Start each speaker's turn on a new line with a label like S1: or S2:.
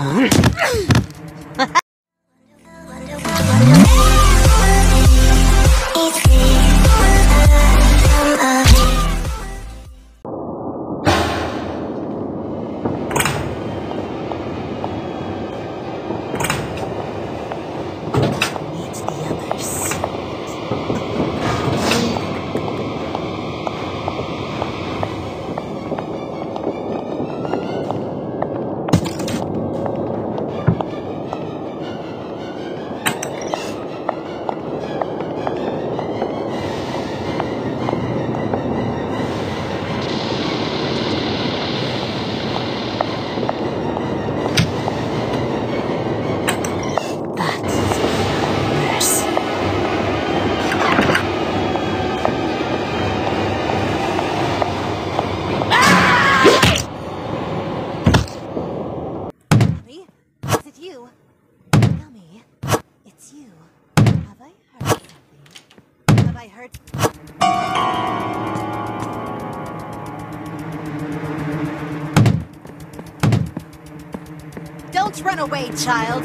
S1: 嗯，哈哈。Me, it's you. Have I heard something? Have I heard? Don't run away, child.